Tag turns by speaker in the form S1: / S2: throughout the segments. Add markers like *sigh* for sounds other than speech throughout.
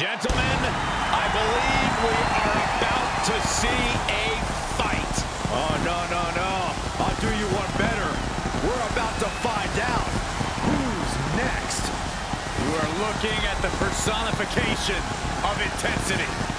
S1: Gentlemen, I believe we are about to see a fight.
S2: Oh, no, no, no. I'll do you one better. We're about to find out who's next.
S1: You are looking at the personification of intensity.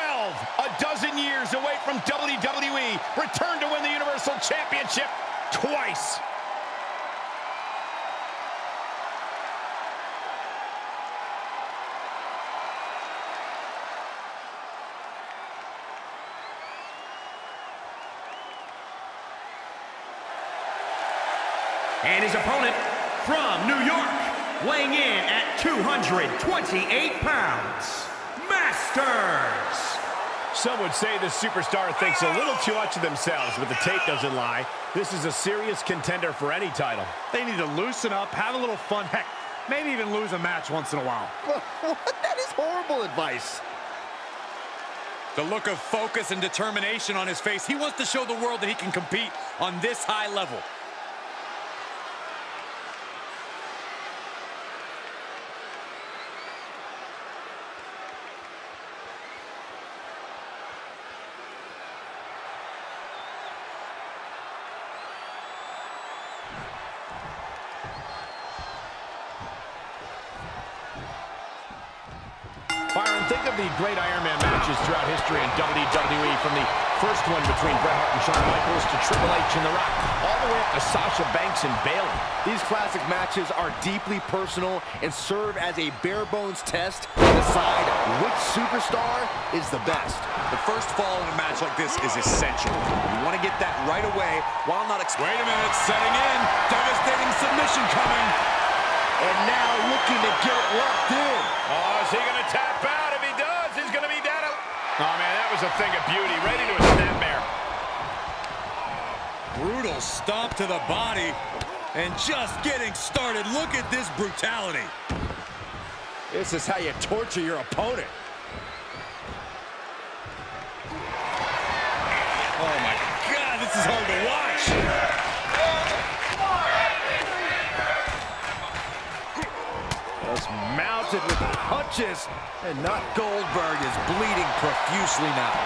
S1: 12, a dozen years away from WWE, returned to win the Universal Championship twice.
S3: And his opponent from New York, weighing in at 228 pounds, Masters!
S1: Some would say the superstar thinks a little too much of themselves, but the tape doesn't lie. This is a serious contender for any title.
S4: They need to loosen up, have a little fun, heck, maybe even lose a match once in a while. *laughs*
S2: that is horrible advice.
S4: The look of focus and determination on his face, he wants to show the world that he can compete on this high level.
S1: History in WWE, from the first one between Bret Hart and Shawn Michaels to Triple H and The Rock, all the way up to Sasha Banks and Bayley.
S2: These classic matches are deeply personal and serve as a bare-bones test to decide which superstar is the best.
S5: The first fall in a match like this is essential. You want to get that right away while not...
S4: Wait a minute, setting in. Devastating submission coming.
S2: And now looking to get locked in.
S1: Oh, is he going to tap out? If he does, he's going to be down. Oh, man, that was a thing of beauty. Ready to a snapmare.
S4: Brutal stomp to the body. And just getting started. Look at this brutality.
S2: This is how you torture your opponent.
S4: Oh, my God, this is hard to watch.
S2: Mounted with punches. And not Goldberg is bleeding profusely now.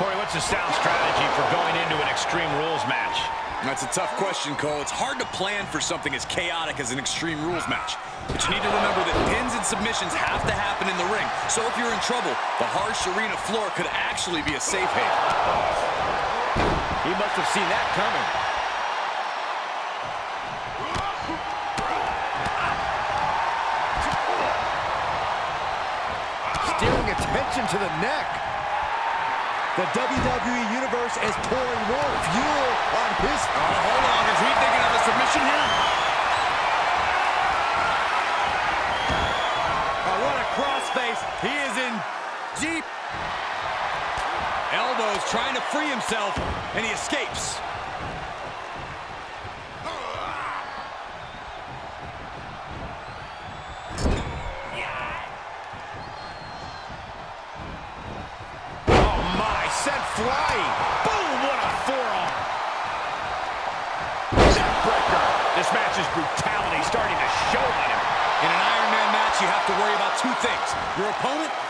S1: Corey, what's the sound strategy for going into an Extreme Rules match?
S5: That's a tough question, Cole. It's hard to plan for something as chaotic as an Extreme Rules match. But you need to remember that pins and submissions have to happen in the ring. So if you're in trouble, the harsh arena floor could actually be a safe haven.
S2: He must have seen that coming. Attention to the neck. The WWE Universe is pouring more fuel on his...
S4: Oh, hold on. Is he thinking of a submission here? Oh, what a crossface. He is in deep. Elbows trying to free himself, and he escapes.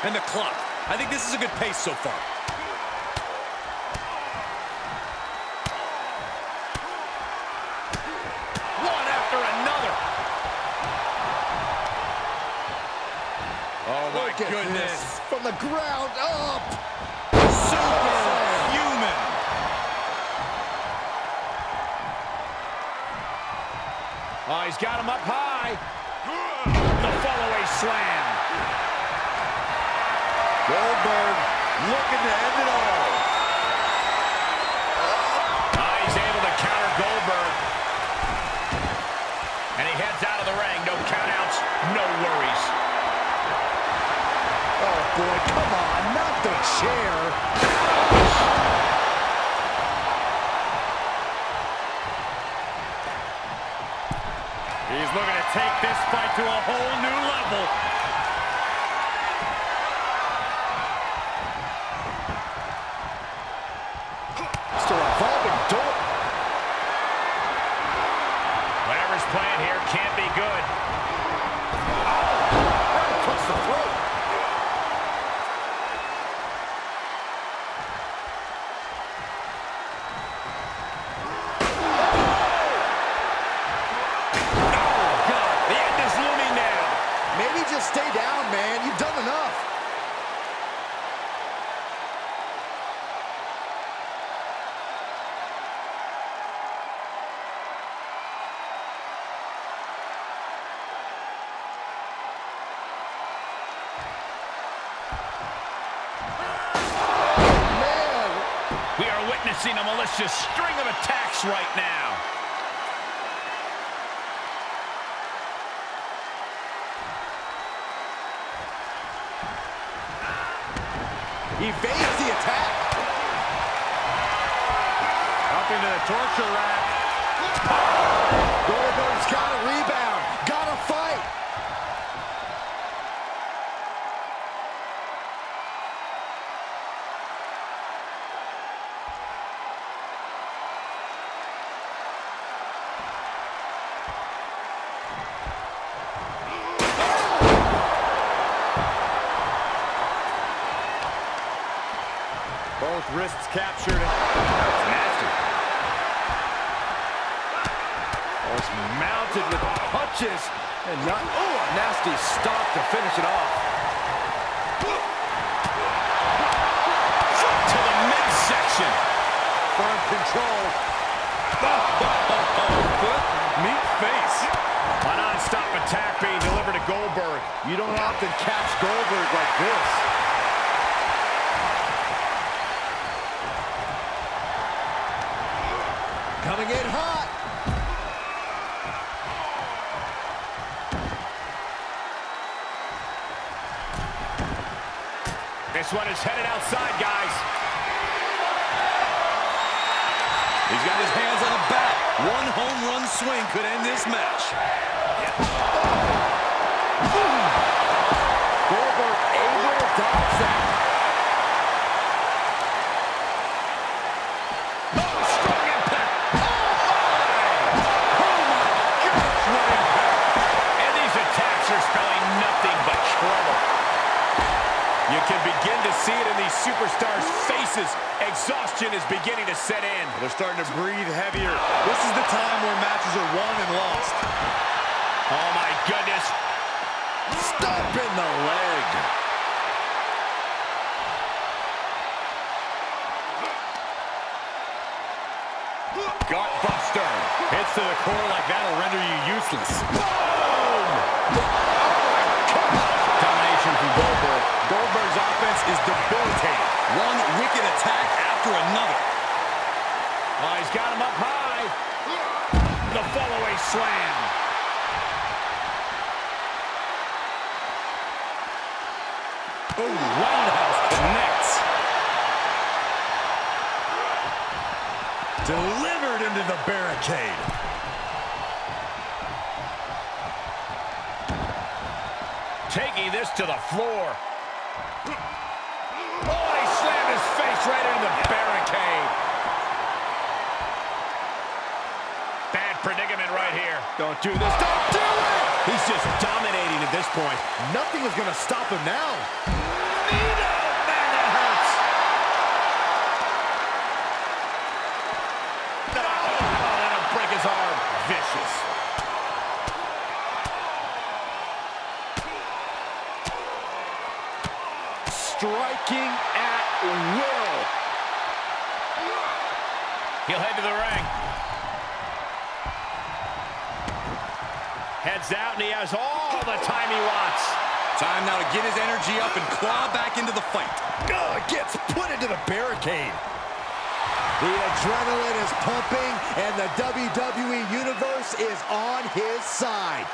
S4: And the clock. I think this is a good pace so far.
S1: One after another.
S4: Oh, my goodness.
S2: this. From the ground up.
S4: Superhuman.
S1: Oh, he's got him up high. The fallaway slam.
S2: Goldberg looking to end it all.
S1: Ah, he's able to counter Goldberg. And he heads out of the ring. No countouts, no worries.
S2: Oh, boy, come on, not the chair.
S4: He's looking to take this fight to a whole new level.
S1: Witnessing a malicious string of attacks right now.
S2: evades the attack.
S4: Up into the torture rack.
S2: Goldberg's got a rebound.
S4: Captured.
S1: That's nasty.
S2: Oh, it's mounted with punches. And not, oh, a nasty stop to finish it off.
S1: To the midsection.
S2: Firm control. *laughs*
S1: Foot, meat face. A non-stop attack being delivered to Goldberg.
S2: You don't often catch Goldberg like this. Coming in hot.
S1: This one is headed outside, guys.
S5: He's got his hands on the bat. One home run swing could end this match.
S2: Goldberg
S1: these superstars' faces. Exhaustion is beginning to set in.
S4: They're starting to breathe heavier. This is the time where matches are won and lost.
S1: Oh, my goodness.
S2: Stop in the leg.
S1: Gut buster.
S4: Hits to the core like that'll render you useless.
S1: Domination from Goldberg.
S4: Goldberg's offense is debilitating.
S5: One wicked attack after another.
S1: Oh, he's got him up high. The fallaway slam.
S4: Oh, roundhouse connects. Delivered into the barricade.
S1: Taking this to the floor. Right into the barricade. Bad predicament right here.
S2: Don't do this. Don't do it.
S1: He's just dominating at this point.
S2: Nothing is going to stop him now.
S1: Nino! Man, that hurts. No! Oh, that'll break his arm. Vicious.
S2: Striking will.
S1: He'll head to the ring. Heads out, and he has all the time he wants.
S5: Time now to get his energy up and claw back into the fight.
S2: Ugh, gets put into the barricade. The adrenaline is pumping, and the WWE Universe is on his side.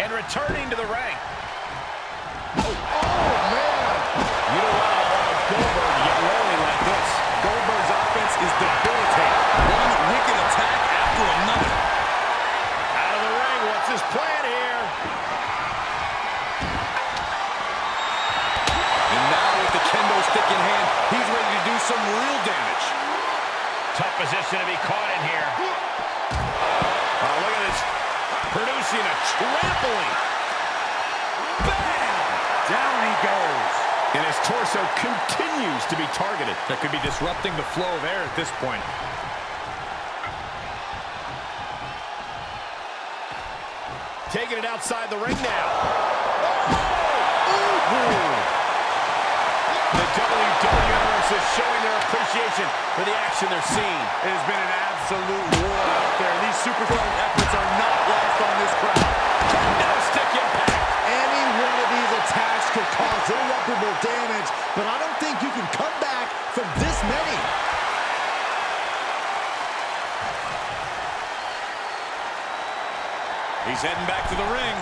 S1: And returning to the ring.
S4: Disrupting the flow of air at this point.
S1: Taking it outside the ring now. Oh! The WWE Universe is showing their appreciation for the action they're seeing.
S4: It has been an absolute war out there. These superstars' efforts are not lost on this crowd.
S1: No stick impact.
S2: Any one of these attacks could cause irreparable damage, but I don't think you can come back from this many.
S5: He's heading back to the ring.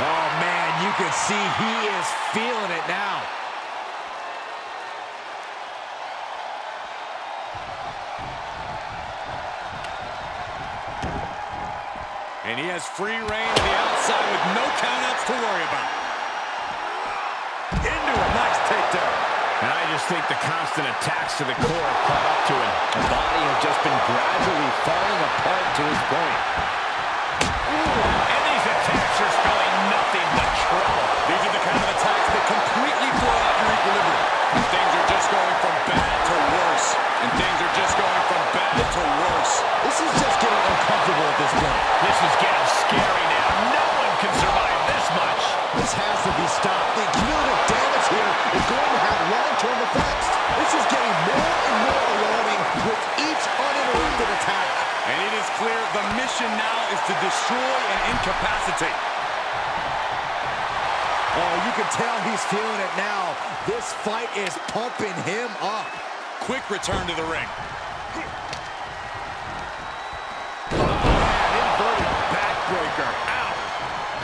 S2: Oh, man, you can see he is feeling it now.
S5: And he has free reign to the outside with no countouts to worry about.
S1: Into a nice takedown. And I just think the constant attacks to the core have caught up to him.
S2: The body has just been gradually falling apart to his point.
S1: And these attacks are spelling nothing but trouble.
S5: These are the kind of attacks that completely throw out your equilibrium. And things are just going from bad to worse. And things are just going from bad to worse.
S2: This is just getting uncomfortable at this point.
S1: This is getting scary now. No one can survive this much.
S2: This has to be stopped. The cumulative damage here is going to have long-term effects. This is getting more and more alarming with each uninterrupted attack.
S5: And it is clear the mission now is to destroy and incapacitate.
S2: Oh, you can tell he's feeling it now. This fight is pumping him up.
S5: Quick return to the ring.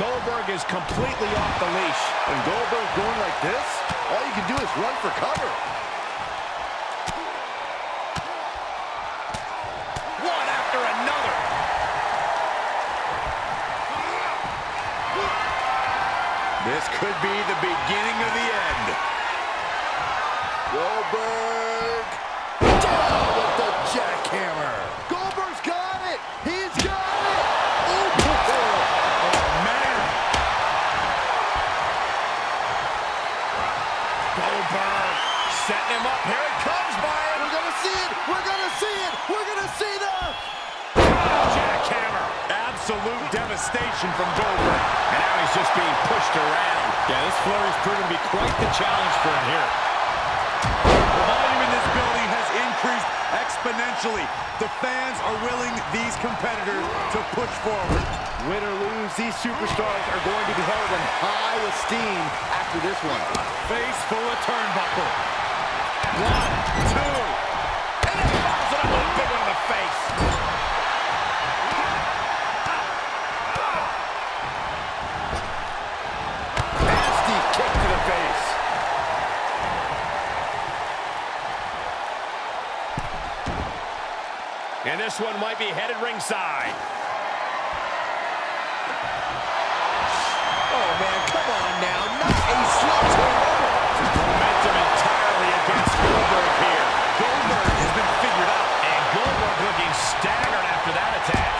S1: Goldberg is completely off the leash.
S2: And Goldberg going like this, all you can do is run for cover.
S1: One after another.
S5: This could be the beginning of the end.
S2: Goldberg
S1: Goldberg setting him up. Here it comes, Byron.
S2: We're going to see it. We're going to see it. We're going to see the...
S1: Jackhammer.
S4: Absolute devastation from Goldberg.
S1: And now he's just being pushed around.
S4: Yeah, this flurry's proven to be quite the challenge for him here. The volume in this building has increased exponentially. The fans are willing these competitors to push forward.
S2: Win or lose, these superstars are going to be held in high esteem after this one.
S4: Face full of turnbuckle. One, two.
S1: And it up with a big one in the face.
S2: Nasty kick to the face.
S1: And this one might be headed ringside.
S2: Oh, man, come on now. A slip turnover.
S1: Momentum entirely against Goldberg here.
S4: Goldberg has been figured out.
S1: And Goldberg looking staggered after that attack.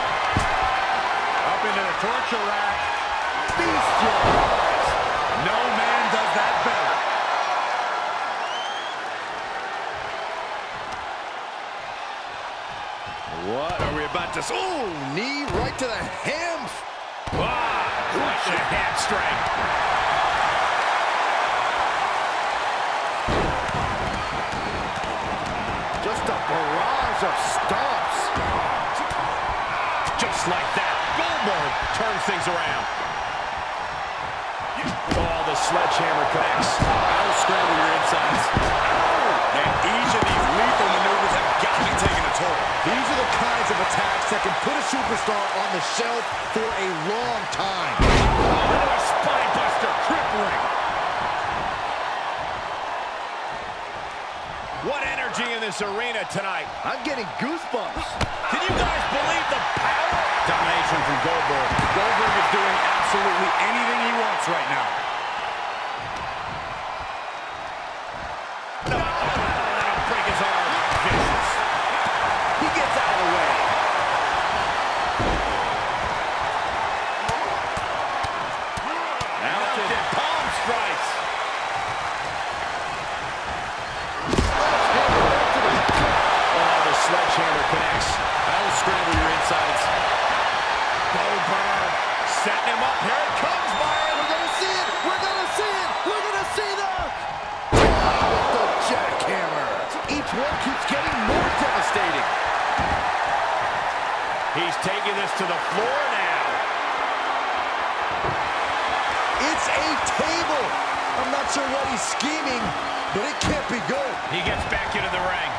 S4: Up into the torture rack.
S2: Bestialized.
S4: No man does that better.
S2: What are we about to... Oh, knee right to the ham.
S1: Ah, right to the hamstring.
S2: Just a barrage of stomps.
S1: Just like that, Goldberg turns things around. Oh, the sledgehammer connects.
S5: That'll scramble your insides. Oh, and each of these lethal maneuvers have got to be taking a toll.
S2: These are the kinds of attacks that can put a superstar on the shelf for a long time.
S1: Into a spine buster, crippling. What energy in this arena tonight.
S2: I'm getting goosebumps.
S1: Can you guys believe the power? Domination from Goldberg.
S4: Goldberg is doing absolutely anything he wants right now.
S2: It's a table. I'm not sure what he's scheming, but it can't be good.
S1: He gets back into the ring.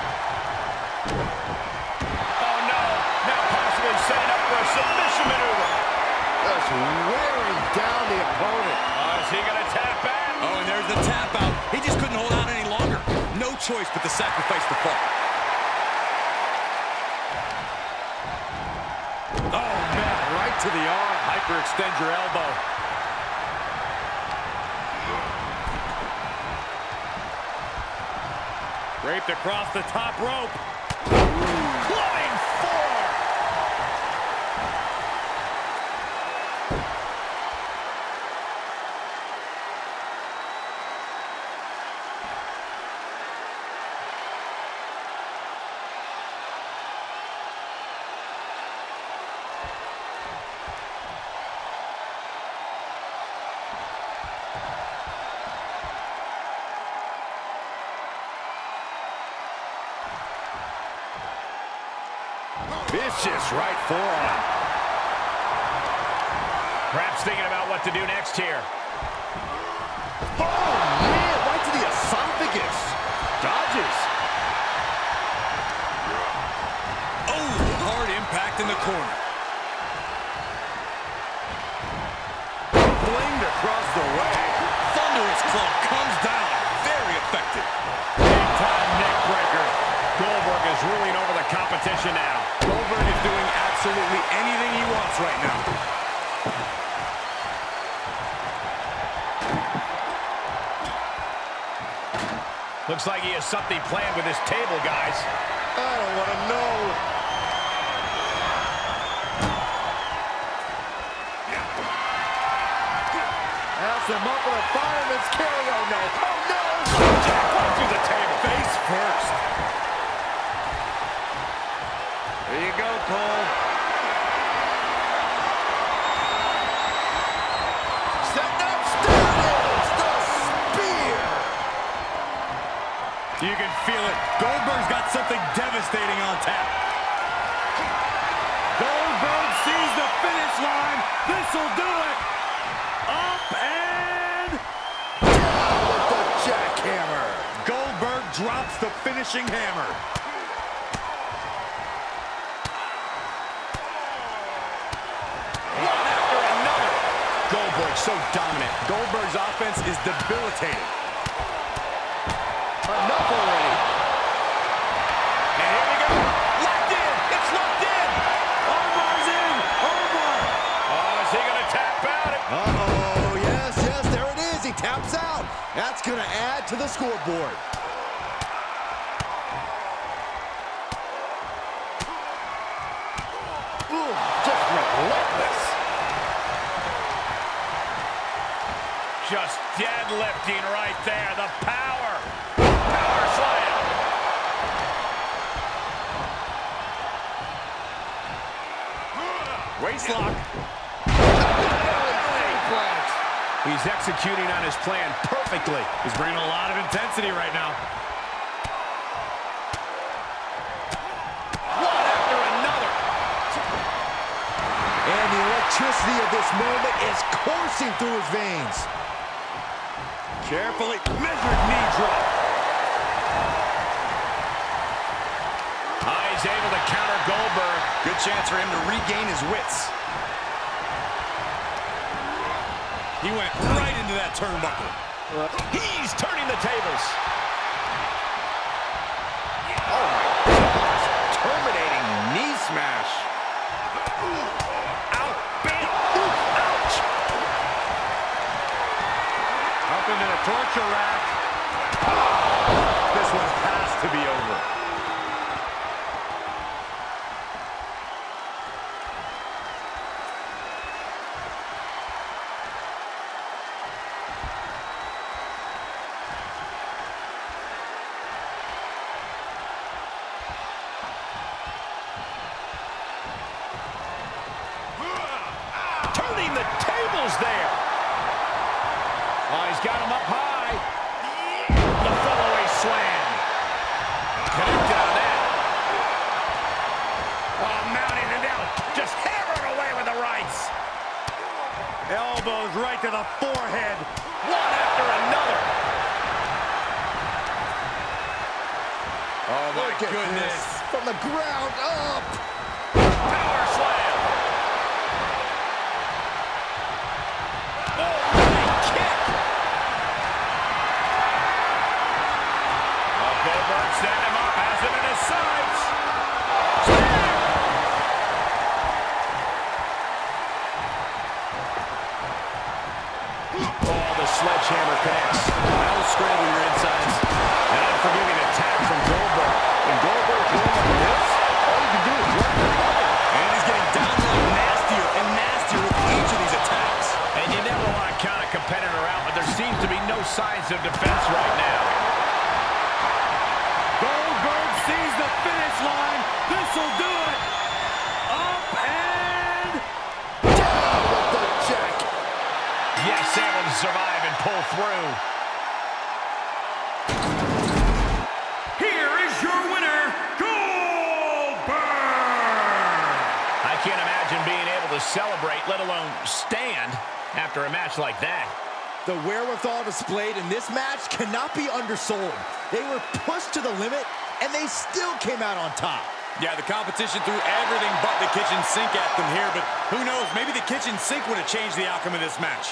S1: Oh, no. Now possibly setting up for a submission maneuver.
S2: Just wearing down the opponent.
S1: Oh, is he going to tap out?
S5: Oh, and there's the tap out. He just couldn't hold out any longer. No choice but to sacrifice the fall.
S4: Oh, man, right to the arm. Hyperextend your elbow. Raped across the top rope.
S2: Vicious right forearm.
S1: Perhaps thinking about what to do next here.
S2: Oh, man, right to the esophagus. Dodges.
S5: Oh, hard impact in the corner.
S4: Flinged across the way.
S5: Thunderous club comes down. Very effective.
S1: Big time neck breaker. Goldberg is ruling over the competition now.
S4: Goldberg is doing absolutely anything right now.
S1: Looks like he has something planned with this table, guys.
S2: I don't want to know. Has him up in a fireman's carry. Oh, no. Oh, no.
S1: Jack right through the table.
S4: Face first. There you go, Cole. You can feel it. Goldberg's got something devastating on tap. Goldberg sees the finish line. This'll do it. Up and
S2: With the jackhammer.
S4: Goldberg drops the finishing hammer.
S1: One after another. Goldberg so dominant.
S4: Goldberg's offense is debilitating.
S2: Taps out. That's going to add to the scoreboard. Ooh, just relentless.
S1: Just deadlifting right there. The power. Power slam.
S4: Waistlock.
S1: He's executing on his plan perfectly.
S4: He's bringing a lot of intensity right now.
S1: One after another.
S2: And the electricity of this moment is coursing through his veins.
S4: Carefully measured knee drop.
S1: He's able to counter Goldberg.
S5: Good chance for him to regain his wits. He went right into that turnbuckle.
S1: He's turning the tables.
S2: Oh my gosh, terminating knee smash.
S1: Out, big, ouch.
S4: Up into the torture rack.
S2: Look at
S5: goodness.
S2: this. From the ground up.
S1: Power slam. Oh, kick. Oh, Goldberg set him up, has him in his sights. Oh, the sledgehammer connects. That'll scramble your insides. But there seems to be no signs of defense right now.
S4: Goldberg sees the finish line. This'll do it. Up and
S2: Down with the jack.
S1: Yes, able to survive and pull through.
S3: Here is your winner, Goldberg!
S1: I can't imagine being able to celebrate, let alone stand, after a match like that.
S2: The wherewithal displayed in this match cannot be undersold. They were pushed to the limit, and they still came out on top.
S5: Yeah, the competition threw everything but the kitchen sink at them here, but who knows, maybe the kitchen sink would have changed the outcome of this match.